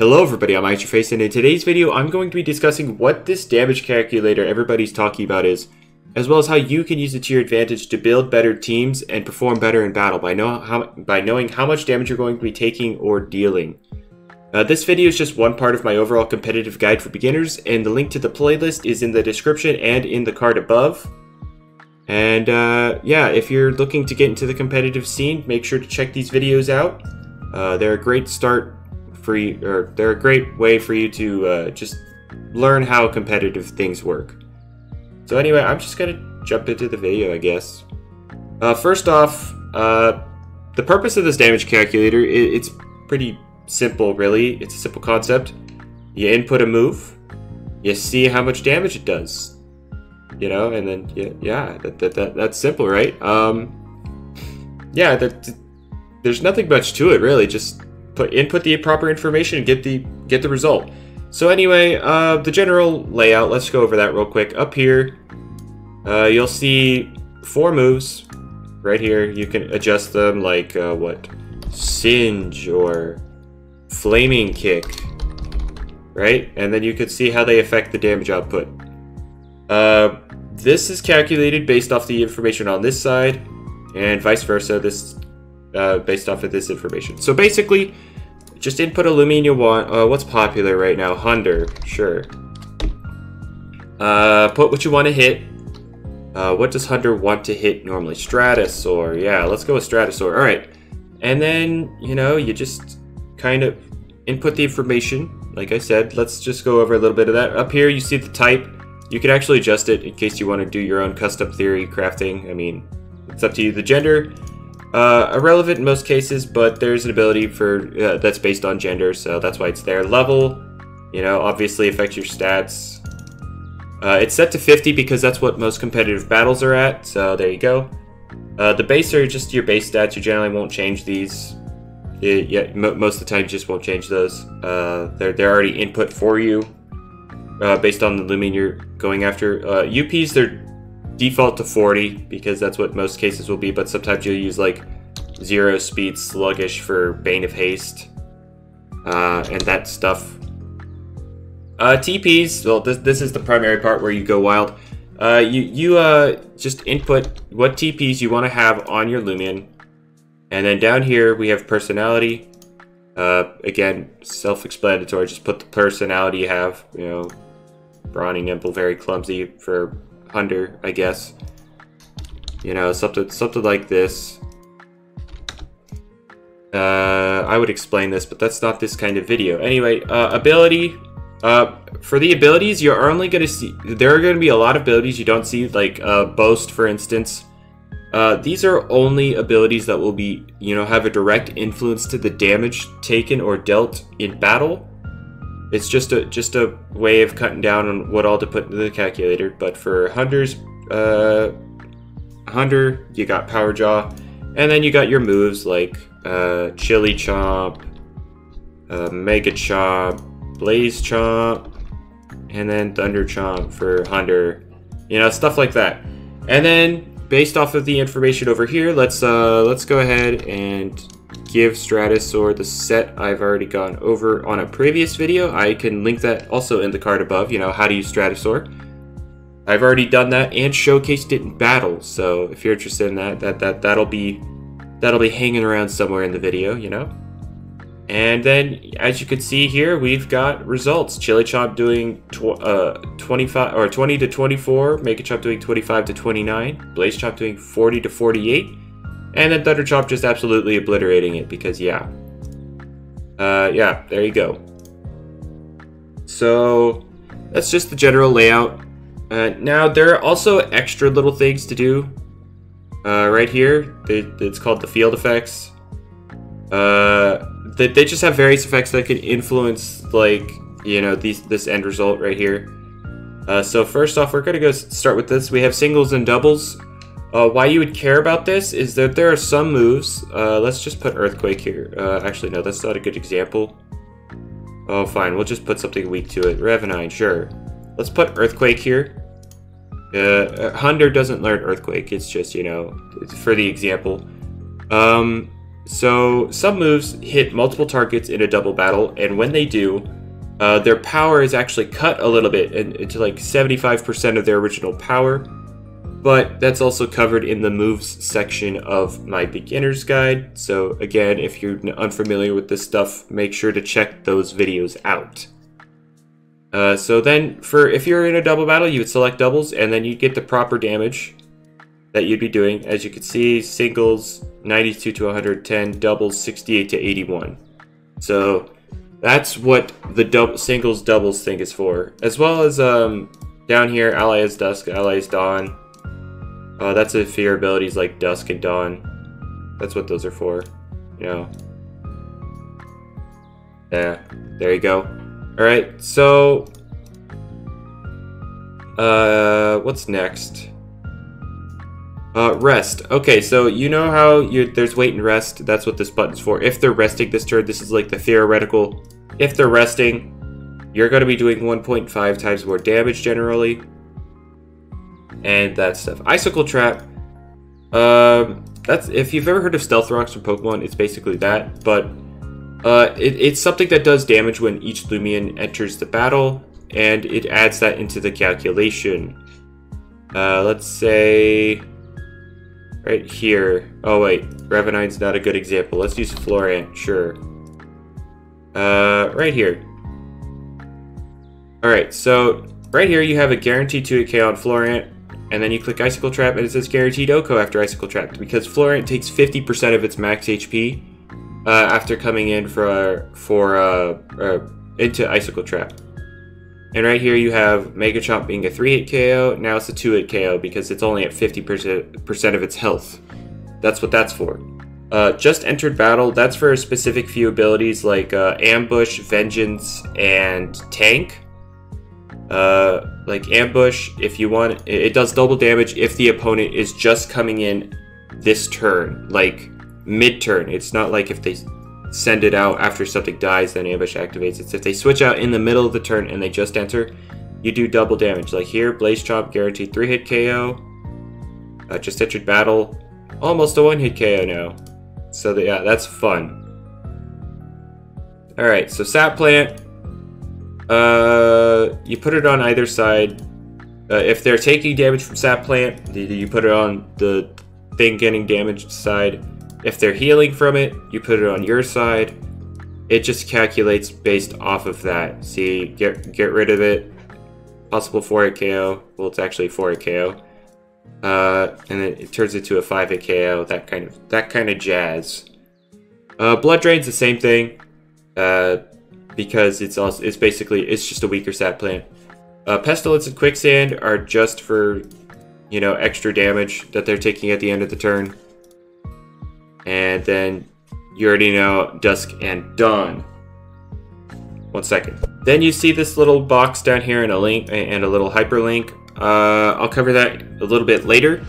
Hello everybody, I'm Face, and in today's video I'm going to be discussing what this damage calculator everybody's talking about is, as well as how you can use it to your advantage to build better teams and perform better in battle by, know how, by knowing how much damage you're going to be taking or dealing. Uh, this video is just one part of my overall competitive guide for beginners, and the link to the playlist is in the description and in the card above. And uh, yeah, if you're looking to get into the competitive scene, make sure to check these videos out. Uh, they're a great start for you, or they're a great way for you to uh, just learn how competitive things work. So anyway, I'm just gonna jump into the video, I guess. Uh, first off, uh, the purpose of this damage calculator, it, it's pretty simple, really. It's a simple concept. You input a move, you see how much damage it does, you know, and then yeah, yeah, that, that, that that's simple, right? Um, yeah, that, there's nothing much to it, really. Just put input the proper information and get the get the result. So anyway, uh, the general layout, let's go over that real quick. Up here, uh, you'll see four moves right here. You can adjust them like uh, what? Singe or Flaming Kick, right? And then you can see how they affect the damage output. Uh, this is calculated based off the information on this side, and vice versa. This uh, based off of this information. So basically, just input a Loomian you want. Uh, what's popular right now? Hunder, sure. Uh, put what you want to hit. Uh, what does Hunder want to hit normally? Stratosaur. Yeah, let's go with Stratosaur. All right. And then, you know, you just kind of input the information. Like I said, let's just go over a little bit of that. Up here, you see the type. You can actually adjust it in case you want to do your own custom theory crafting. I mean, it's up to you. The gender, uh, irrelevant in most cases, but there's an ability for uh, that's based on gender, so that's why it's there. Level, you know, obviously affects your stats. Uh, it's set to 50 because that's what most competitive battles are at, so there you go. Uh, the base are just your base stats. You generally won't change these. It, yeah, most of the time you just won't change those. Uh, they're they're already input for you uh, based on the Loomian you're going after. UPs they're default to 40 because that's what most cases will be, but sometimes you'll use like zero speed sluggish for Bane of Haste uh, and that stuff. Uh, TPs, well, this, this is the primary part where you go wild. Uh, you you uh, just input what TPs you want to have on your Loomian. And then down here we have personality. Uh, again, self-explanatory. Just put the personality you have. You know, brawny, nimble, very clumsy for under, I guess. You know, something something like this. Uh, I would explain this, but that's not this kind of video. Anyway, uh, ability. Uh, for the abilities, you're only going to see... There are going to be a lot of abilities you don't see, like uh, Boast, for instance. Uh, these are only abilities that will be, you know, have a direct influence to the damage taken or dealt in battle. It's just a just a way of cutting down on what all to put into the calculator. But for hunters, uh, Hunder, you got power jaw, and then you got your moves like uh, chili chomp, uh, mega chomp, blaze chomp, and then thunder chomp for Hunder. You know stuff like that. And then based off of the information over here, let's uh, let's go ahead and give Stratosaur the set I've already gone over on a previous video. I can link that also in the card above, you know, how to use Stratosaur. I've already done that and showcased it in battle, so if you're interested in that, that, that that'll be that'll be hanging around somewhere in the video, you know. And then, as you can see here, we've got results. Chili Chomp doing tw uh, 25 or 20 to 24, Mega Chomp doing 25 to 29, Blaze Chomp doing 40 to 48, and then Thunder Chomp just absolutely obliterating it because, yeah. Uh, yeah, there you go. So, that's just the general layout. Uh, now, there are also extra little things to do. Uh, right here, they, it's called the field effects. Uh, they, they just have various effects that can influence, like, you know, these this end result right here. Uh, so first off, we're going to go start with this. We have singles and doubles. Uh, why you would care about this is that there are some moves. Uh, let's just put Earthquake here. Uh, actually, no, that's not a good example. Oh, fine. We'll just put something weak to it. Revenine, sure. Let's put Earthquake here. Uh, Hunder doesn't learn Earthquake. It's just, you know, for the example. Um, so some moves hit multiple targets in a double battle, and when they do, uh, their power is actually cut a little bit and into like 75% of their original power. But that's also covered in the moves section of my beginner's guide. So again, if you're unfamiliar with this stuff, make sure to check those videos out. Uh, so then, for if you're in a double battle, you would select doubles, and then you'd get the proper damage that you'd be doing. As you can see, singles 92 to 110, doubles 68 to 81. So that's what the dub singles doubles thing is for. As well as um, down here, ally is dusk, ally is dawn. Uh, that's if your abilities like dusk and dawn. That's what those are for. You know. Yeah, there you go. Alright, so... Uh, what's next? Uh, rest. Okay, so you know how you there's wait and rest. That's what this button's for. If they're resting this turn, this is like the theoretical. If they're resting, you're going to be doing 1.5 times more damage generally. And that stuff. Icicle Trap. Um, that's if you've ever heard of Stealth Rocks from Pokemon, it's basically that. But uh, it, it's something that does damage when each Loomian enters the battle, and it adds that into the calculation. Uh, let's say right here. Oh wait, Revenine's not a good example. Let's use Florant, sure. Uh, right here. Alright, so right here you have a guaranteed 2 on Florant, and then you click Icicle Trap and it says guaranteed OHKO after Icicle Trap because Florent takes 50% of its max HP uh, after coming in for, for uh, uh, into Icicle Trap. And right here you have Mega Chomp being a 3-hit KO, now it's a 2-hit KO because it's only at 50% of its health. That's what that's for. Uh, just entered battle, that's for a specific few abilities like uh, Ambush, Vengeance, and Tank. Uh, like Ambush, if you want, it does double damage if the opponent is just coming in this turn, like mid-turn. It's not like if they send it out after something dies, then ambush activates. It's if they switch out in the middle of the turn and they just enter, you do double damage. Like here, Blaze Chomp guaranteed 3 hit KO. Uh, just entered battle, almost a 1 hit KO now. So that, yeah, that's fun. Alright, so Sap Plant. Uh, you put it on either side. Uh, if they're taking damage from Sap Plant, you put it on the thing getting damaged side. If they're healing from it, you put it on your side. It just calculates based off of that. See, get get rid of it. Possible 4 hit KO. Well, it's actually 4 hit KO. Uh, and then it turns into a 5 hit KO. That kind of that kind of jazz. Uh, Blood Drain's the same thing. Uh, because it's also it's basically it's just a weaker sap plant. Uh, Pestilence and Quicksand are just for you know extra damage that they're taking at the end of the turn. And then you already know Dusk and Dawn. One second. Then you see this little box down here and a link and a little hyperlink. Uh, I'll cover that a little bit later.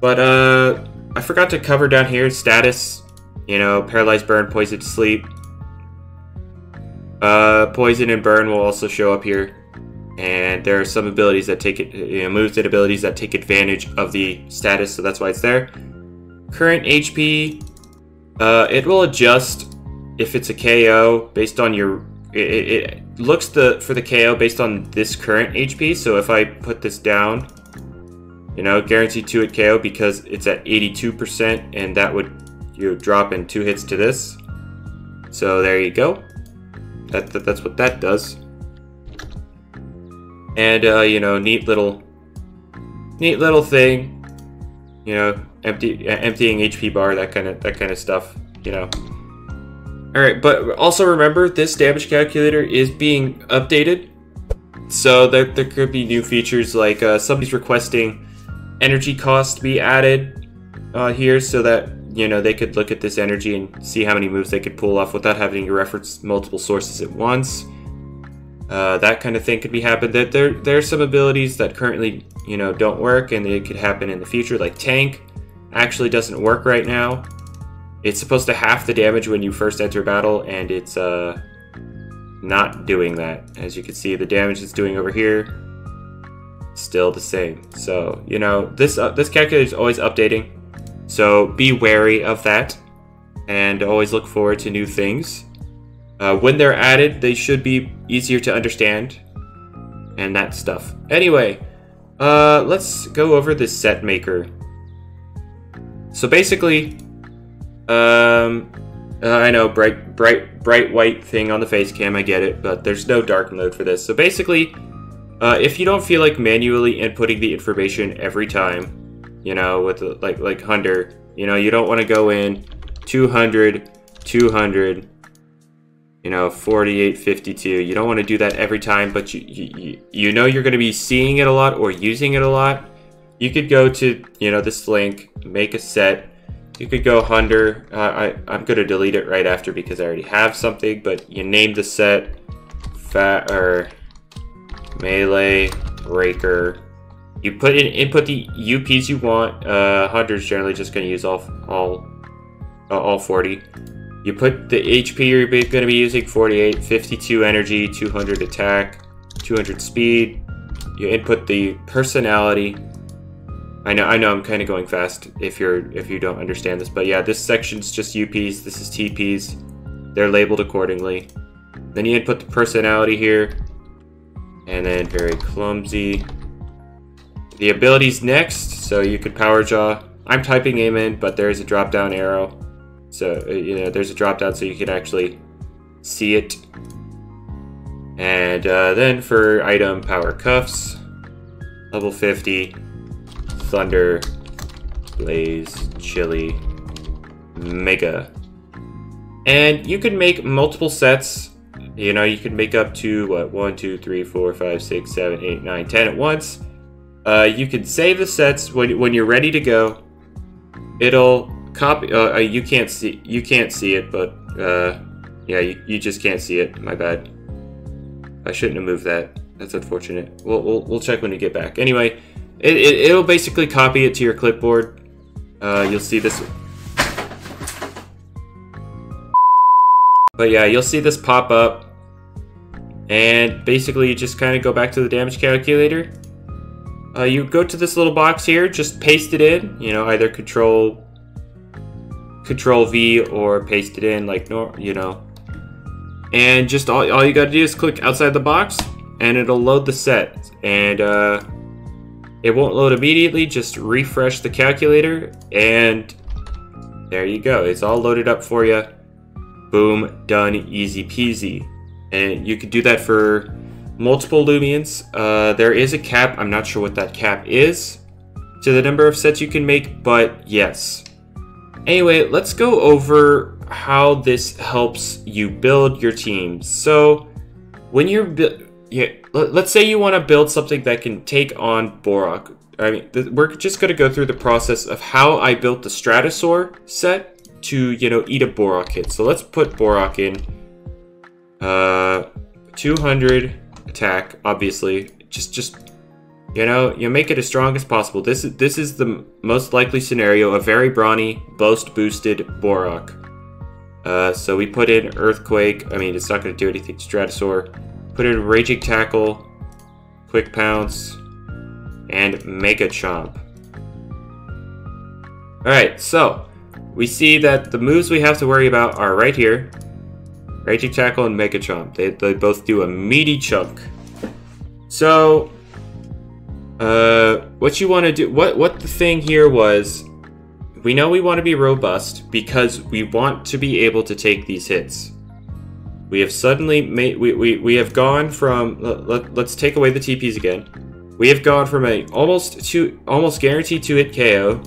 But uh, I forgot to cover down here status. You know, paralyzed, burn, poison, sleep. Uh, poison and burn will also show up here. And there are some abilities that take it, you know, moves and abilities that take advantage of the status, so that's why it's there. Current HP, uh, it will adjust if it's a KO based on your. It, it, looks the for the KO based on this current HP. So if I put this down, you know, guaranteed two hit KO because it's at 82%, and that would you know, drop in two hits to this. So there you go. That, that that's what that does. And uh, you know, neat little, neat little thing. You know, empty uh, emptying HP bar, that kind of that kind of stuff, you know. All right, but also remember this damage calculator is being updated, so there, there could be new features like uh, somebody's requesting energy cost be added uh, here, so that you know they could look at this energy and see how many moves they could pull off without having to reference multiple sources at once. Uh, that kind of thing could be happened. That there there are some abilities that currently you know don't work and it could happen in the future, like tank actually doesn't work right now. It's supposed to half the damage when you first enter battle, and it's uh, not doing that. As you can see, the damage it's doing over here, still the same. So, you know, this uh, this calculator is always updating, so be wary of that. and always look forward to new things. Uh, when they're added, they should be easier to understand and that stuff. Anyway, uh, let's go over the set maker. So basically, um, uh, I know bright, bright, bright white thing on the face cam. I get it, but there's no dark mode for this. So basically, uh, if you don't feel like manually inputting the information every time, you know, with like like Hunder, you know, you don't want to go in 200, 200, you know, 48, 52. You don't want to do that every time, but you, you, you know you're going to be seeing it a lot or using it a lot. You could go to, you know, this link, make a set. You could go Hunder. Uh, I, I'm going to delete it right after because I already have something, but you name the set fat or melee breaker. You put in input the UPs you want. Uh, Hunder's generally just going to use all all uh, all 40. You put the HP you're going to be using 48, 52 energy, 200 attack, 200 speed. You input the personality. I know I know I'm kind of going fast if you're if you don't understand this, but yeah, this section's just UPs, this is TPs. They're labeled accordingly. Then you input the personality here. And then very clumsy. The abilities next, so you could power jaw. I'm typing aim in, but there's a drop down arrow. So, uh, you know, there's a drop down so you can actually see it. And uh, then for item power cuffs, level 50, thunder, blaze, chili, mega. And you can make multiple sets. You know, you can make up to what one, two, three, four, five, six, seven, eight, nine, ten at once. Uh, you can save the sets when when you're ready to go. It'll copy. Uh, you can't see you can't see it, but uh, yeah, you, you just can't see it. My bad. I shouldn't have moved that. That's unfortunate. We'll we'll, we'll check when we get back. Anyway, it, it it'll basically copy it to your clipboard. Uh, you'll see this. But yeah, you'll see this pop up. And basically, you just kind of go back to the damage calculator. Uh, you go to this little box here, just paste it in. You know, either control control V or paste it in like no, you know. And just all, all you got to do is click outside the box and it'll load the set. And uh, it won't load immediately, just refresh the calculator and there you go. It's all loaded up for you. Boom, done, easy peasy. And you could do that for multiple Loomians. Uh, there is a cap. I'm not sure what that cap is to the number of sets you can make, but yes. Anyway, let's go over how this helps you build your team. So, when you're yeah, let's say you want to build something that can take on Borak. I mean, we're just going to go through the process of how I built the Stratosaur set to, you know, eat a Borak hit. So let's put Borak in. Uh, 200 attack, obviously. Just, just you know, you make it as strong as possible. This is this is the most likely scenario, a very brawny, boast boosted Borak. Uh, so we put in Earthquake. I mean, it's not going to do anything to Stratosaur. Put in Raging Tackle, Quick Pounce, and Mega Chomp. Alright, so we see that the moves we have to worry about are right here. Raging Tackle and Mega Chomp. They, they both do a meaty chunk. So uh, what you want to do, what what the thing here was, we know we want to be robust because we want to be able to take these hits. We have suddenly made, we, we, we have gone from, let, let, let's take away the TPs again. We have gone from a almost to almost guaranteed to hit KO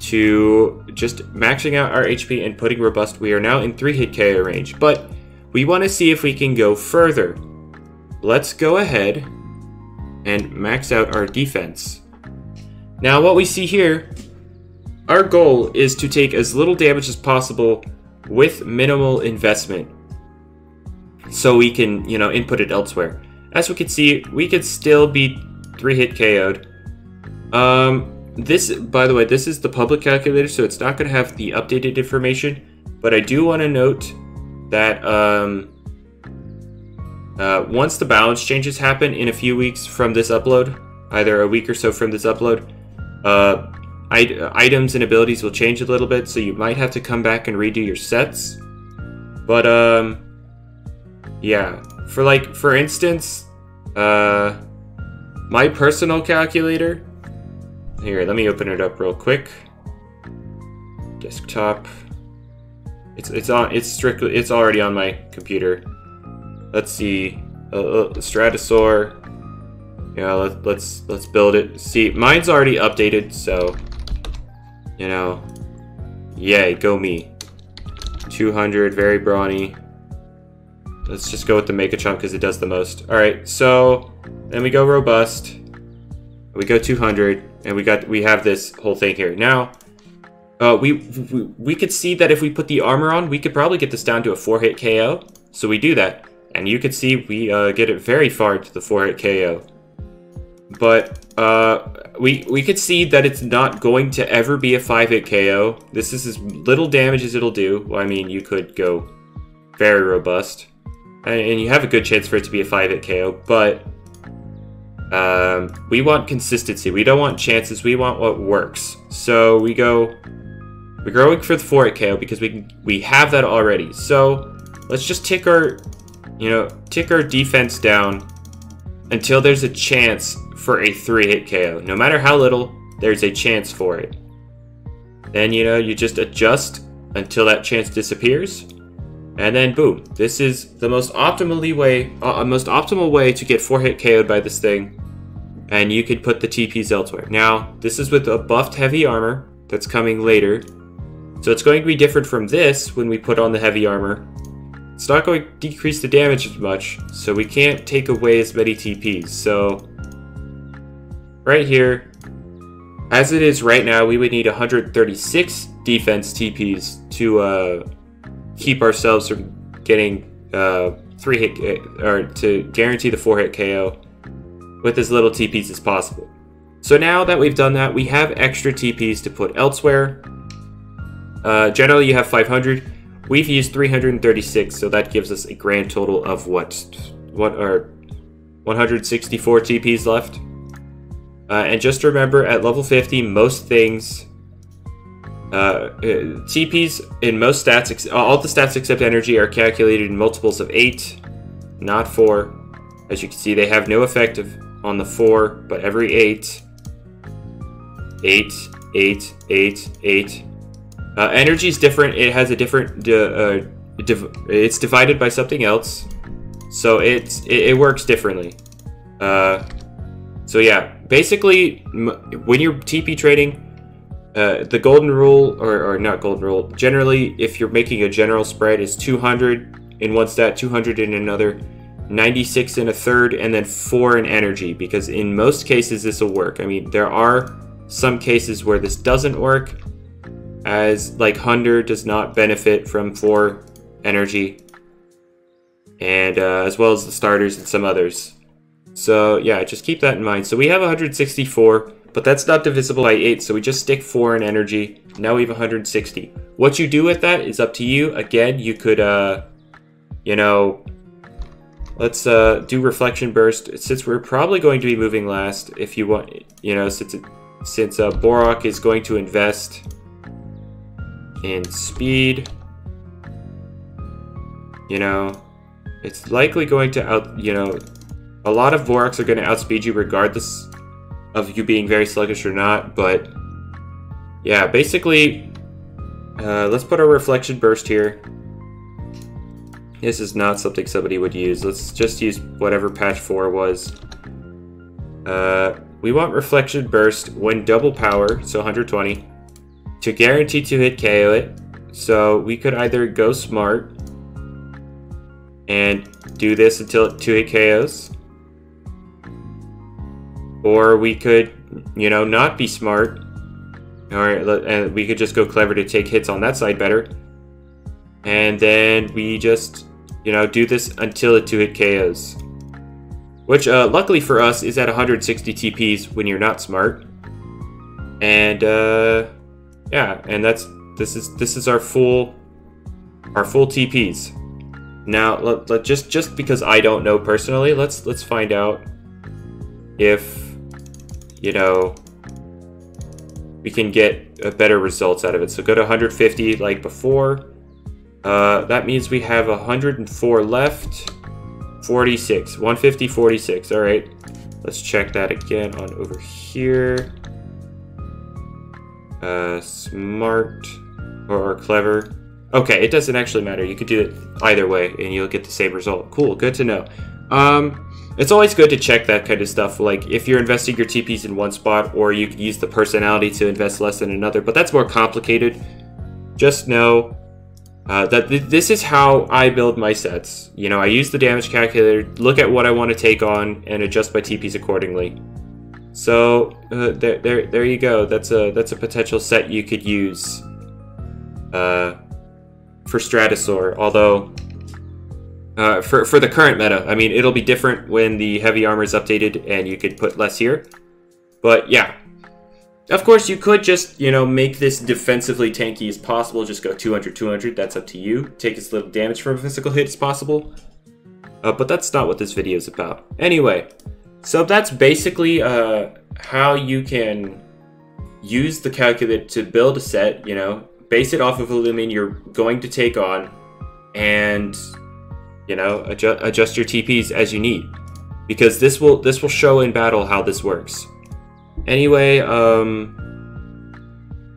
to just maxing out our HP and putting robust. We are now in 3 hit KO range, but we want to see if we can go further. Let's go ahead and max out our defense. Now what we see here, our goal is to take as little damage as possible with minimal investment. So we can, you know, input it elsewhere. As we can see, we could still be 3 hit KO'd. Um, this, by the way, this is the public calculator, so it's not going to have the updated information. But I do want to note that um, uh, once the balance changes happen in a few weeks from this upload, either a week or so from this upload, uh, items and abilities will change a little bit, so you might have to come back and redo your sets. But, um, yeah. For, like, for instance, uh, my personal calculator, here, let me open it up real quick. Desktop. It's, it's on, it's strictly, it's already on my computer. Let's see, uh, uh, Stratosaur. Yeah, let, let's, let's build it. See, mine's already updated, so you know, yay, go me. 200, very brawny. Let's just go with the Mega Chomp because it does the most. Alright, so then we go Robust. We go 200, and we got we have this whole thing here. Now, uh, we, we, we could see that if we put the armor on, we could probably get this down to a 4-hit KO. So we do that. And you can see we uh, get it very far to the 4-hit KO. But uh, we we could see that it's not going to ever be a 5-hit KO. This is as little damage as it'll do. Well, I mean, you could go very robust. And you have a good chance for it to be a 5-hit KO, but um, we want consistency. We don't want chances. We want what works. So we go... We're going for the 4-hit KO because we we have that already. So let's just tick our, you know, tick our defense down until there's a chance for a 3-hit KO. No matter how little, there's a chance for it. Then, you know, you just adjust until that chance disappears. And then boom, this is the most optimally way, uh, most optimal way to get 4-hit KO'd by this thing. And you could put the TPs elsewhere. Now, this is with a buffed heavy armor that's coming later. So it's going to be different from this when we put on the heavy armor. It's not going to decrease the damage as much, so we can't take away as many TPs. So right here, as it is right now, we would need 136 defense TPs to uh, keep ourselves from getting uh, three hit or to guarantee the four hit KO with as little TPs as possible. So now that we've done that, we have extra TPs to put elsewhere. Uh, generally, you have 500. We've used 336, so that gives us a grand total of what? What are 164 TPs left? Uh, and just remember, at level 50, most things, uh, uh TPs in most stats, all the stats except energy are calculated in multiples of 8, not 4. As you can see, they have no effect of, on the 4, but every 8, 8, 8, 8, 8. Uh, energy is different. It has a different, uh, div it's divided by something else. So it's, it, it works differently. Uh, so yeah, basically, when you're TP trading, uh, the golden rule, or, or not golden rule, generally, if you're making a general spread, is 200 in one stat, 200 in another, 96 and a third, and then 4 in energy, because in most cases this will work. I mean, there are some cases where this doesn't work, as like Hunder does not benefit from 4 energy, and uh, as well as the starters and some others. So yeah, just keep that in mind. So we have 164, but that's not divisible by 8, so we just stick 4 in energy. Now we have 160. What you do with that is up to you. Again, you could, uh, you know, let's uh, do Reflection Burst. Since we're probably going to be moving last, if you want, you know, since, it, since uh, Borak is going to invest in speed, you know, it's likely going to out, you know, a lot of Voraks are going to outspeed you regardless of you being very sluggish or not, but yeah, basically, uh, let's put our Reflection Burst here. This is not something somebody would use. Let's just use whatever patch 4 was. Uh, we want Reflection Burst when double power, so 120, to guarantee to hit KO it. So we could either go smart and do this until it 2 hit KOs, or we could, you know, not be smart. Or and we could just go clever to take hits on that side better. And then we just, you know, do this until it 2-hit KOs. Which, uh, luckily for us, is at 160 TPs when you're not smart. And, uh, yeah, and that's, this is, this is our full, our full TPs. Now, let, let just, just because I don't know personally, let's, let's find out if you know, we can get uh, better results out of it. So go to 150 like before. Uh, that means we have 104 left. 46. 150, 46. All right. Let's check that again on over here. Uh, smart or clever. Okay, it doesn't actually matter. You could do it either way and you'll get the same result. Cool, good to know. Um, it's always good to check that kind of stuff. Like if you're investing your TPs in one spot, or you could use the personality to invest less in another, but that's more complicated. Just know uh, that th this is how I build my sets. You know, I use the damage calculator, look at what I want to take on, and adjust my TPs accordingly. So uh, there, there, there you go. That's a that's a potential set you could use uh, for Stratosaur. Although uh, for, for the current meta. I mean, it'll be different when the heavy armor is updated and you could put less here. But yeah. Of course, you could just, you know, make this defensively tanky as possible. Just go 200, 200. That's up to you. Take as little damage from a physical hit as possible. Uh, but that's not what this video is about. Anyway, so that's basically uh, how you can use the calculator to build a set, you know, base it off of a Loomian you're going to take on, and you know, adjust, adjust your TPs as you need, because this will this will show in battle how this works. Anyway, um,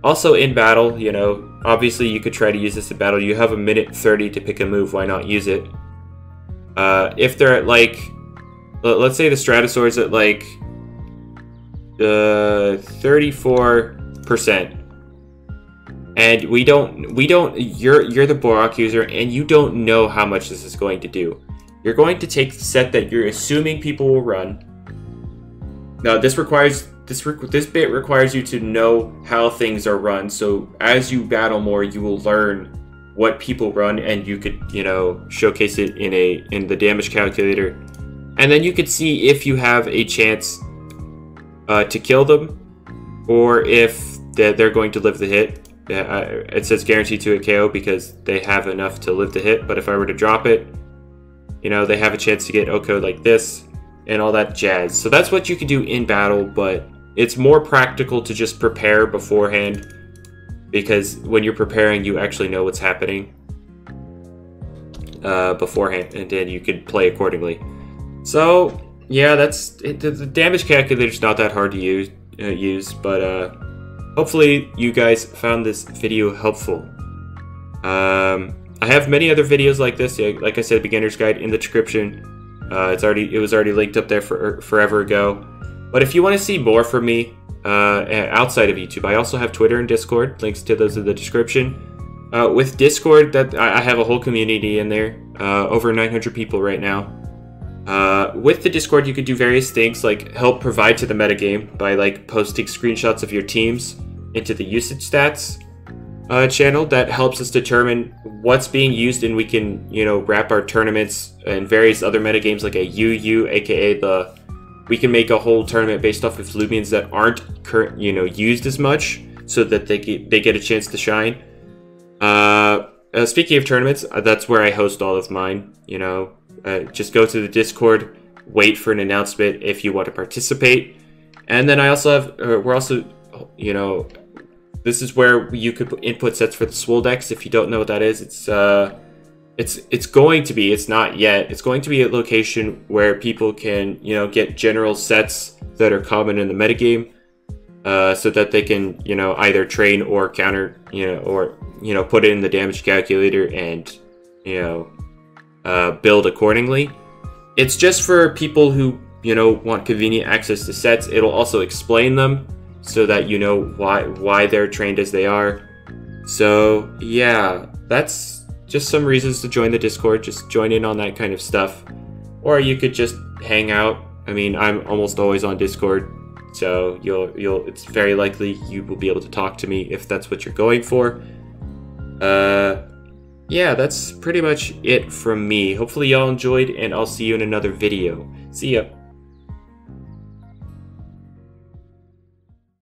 also in battle, you know, obviously you could try to use this in battle. You have a minute 30 to pick a move. Why not use it? Uh, if they're at like, let's say the Stratosaur's at like uh, 34% and we don't we don't you're you're the Borak user and you don't know how much this is going to do. You're going to take the set that you're assuming people will run. Now this requires this this bit requires you to know how things are run. So as you battle more, you will learn what people run, and you could you know showcase it in a in the damage calculator, and then you could see if you have a chance uh, to kill them, or if they're going to live the hit yeah, it says guaranteed to a KO because they have enough to live the hit. But if I were to drop it, you know, they have a chance to get OHKO like this and all that jazz. So that's what you can do in battle, but it's more practical to just prepare beforehand because when you're preparing, you actually know what's happening uh, beforehand, and then you could play accordingly. So yeah, that's it, the, damage calculator is not that hard to use, uh, use, but uh, Hopefully you guys found this video helpful. Um, I have many other videos like this, like I said, beginner's guide in the description. Uh, it's already it was already linked up there for forever ago. But if you want to see more from me uh, outside of YouTube, I also have Twitter and Discord. Links to those in the description. Uh, with Discord, that I have a whole community in there, uh, over 900 people right now. Uh, with the Discord, you could do various things like help provide to the metagame by like posting screenshots of your teams into the usage stats uh, channel that helps us determine what's being used and we can you know wrap our tournaments and various other metagames like a UU aka the we can make a whole tournament based off of Loomians that aren't current you know used as much so that they get, they get a chance to shine. Uh, uh, speaking of tournaments uh, that's where I host all of mine you know. Uh, just go to the discord wait for an announcement if you want to participate. And then I also have uh, we're also you know this is where you could input sets for the Swoldex. If you don't know what that is, it's uh, it's it's going to be. It's not yet. It's going to be a location where people can you know get general sets that are common in the metagame, uh, so that they can you know either train or counter you know or you know put in the damage calculator and you know uh, build accordingly. It's just for people who you know want convenient access to sets. It'll also explain them so that you know why why they're trained as they are. So yeah, that's just some reasons to join the Discord. Just join in on that kind of stuff, or you could just hang out. I mean, I'm almost always on Discord, so you'll you'll it's very likely you will be able to talk to me if that's what you're going for. Uh, yeah, that's pretty much it from me. Hopefully y'all enjoyed, and I'll see you in another video. See ya.